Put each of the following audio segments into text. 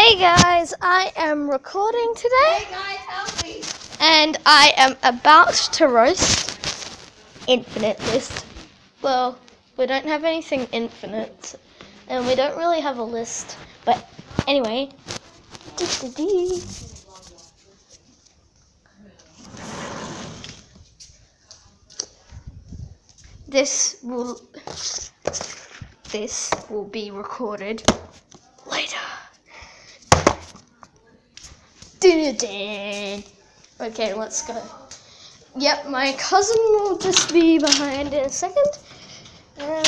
Hey guys, I am recording today guys, help me. and I am about to roast Infinite List. Well, we don't have anything infinite and we don't really have a list, but anyway. dee-dee-dee. This will this will be recorded later. Okay, let's go. Yep, my cousin will just be behind in a second. Uh,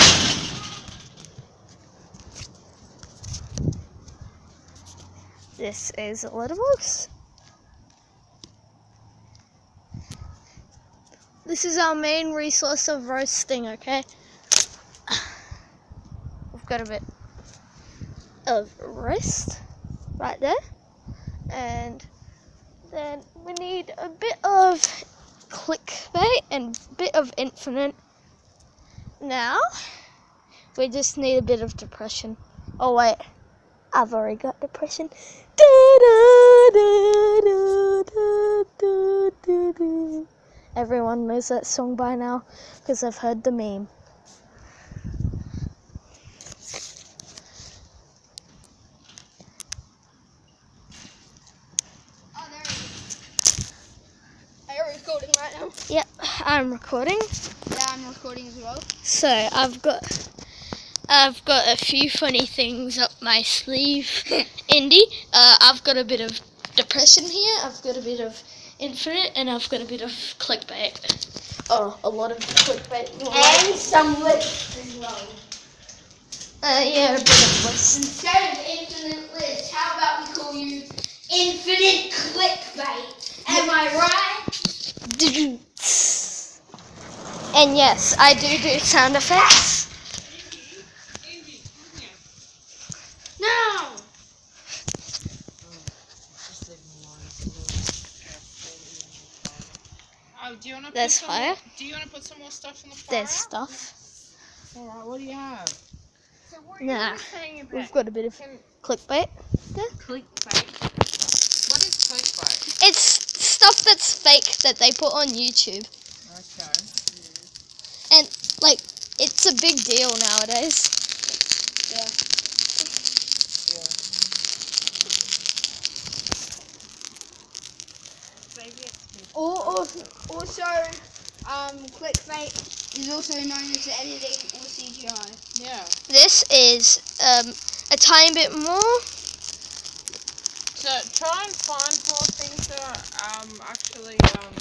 this is a letterbox. This is our main resource of roasting, okay? We've got a bit of roast right there. And then we need a bit of clickbait and a bit of infinite. Now, we just need a bit of depression. Oh, wait. I've already got depression. Everyone knows that song by now because I've heard the meme. Oh, there it is. Are you recording right now? Yep, I'm recording. Yeah, I'm recording as well. So I've got I've got a few funny things up my sleeve, Indy. Uh, I've got a bit of depression here. I've got a bit of infinite, and I've got a bit of clickbait. Oh, a lot of clickbait. And some lists as well. Uh, yeah, a bit of list. Instead of infinite list, how about we call you infinite clickbait? Am I right? Did you? And yes, I do do sound effects. No. Oh, do you want to There's put some fire. More, do you want to put some more stuff in the fire? There's stuff. All right. What do you have? So what are Nah, you We've got a bit of can clickbait. clickbait? What is clickbait? It's stuff that's fake that they put on YouTube. Okay. And like it's a big deal nowadays. Yeah. Or, or, also, um, clickbait is also known as editing or CGI. Yeah. This is um, a tiny bit more. So try and find more things that are um actually um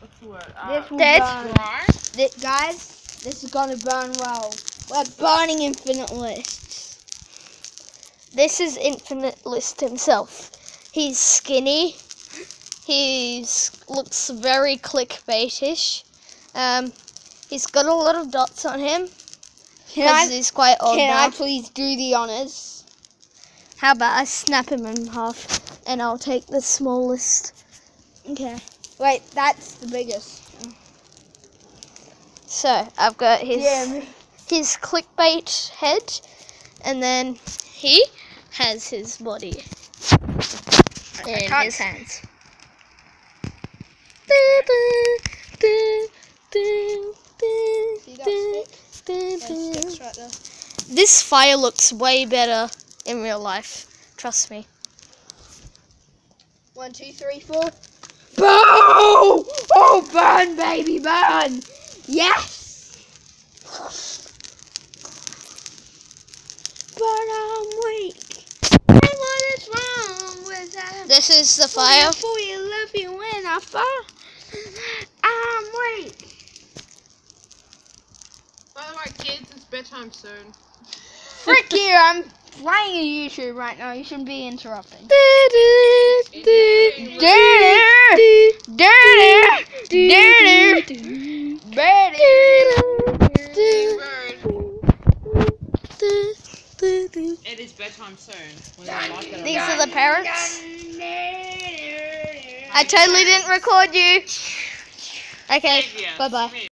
what's the word? Uh, This will Dead. burn. dry. Thi- guys, this is gonna burn well. We're burning infinite lists. This is Infinite List himself. He's skinny. He's looks very clickbaitish. Um, he's got a lot of dots on him Can because I, he's quite old can now. I please do the honors? How about I snap him in half and I'll take the smallest. Okay. Wait, that's the biggest. So I've got his Yeah. his clickbait head, and then he has his body in can't his s- hands. See that stick? right there. This fire looks way better in real life. Trust me. One, two, three, four. Boom! Oh, burn, baby, burn! Yes! But I'm weak. And what is wrong with that? This is the fire. For you love you when I fall. I'm weak. By the way, kids, it's bedtime soon. Frick you, I'm playing YouTube right now. You shouldn't be interrupting. It's bedtime soon. Whether you like it or These are the parents. I totally didn't record you. Okay, bye bye. me.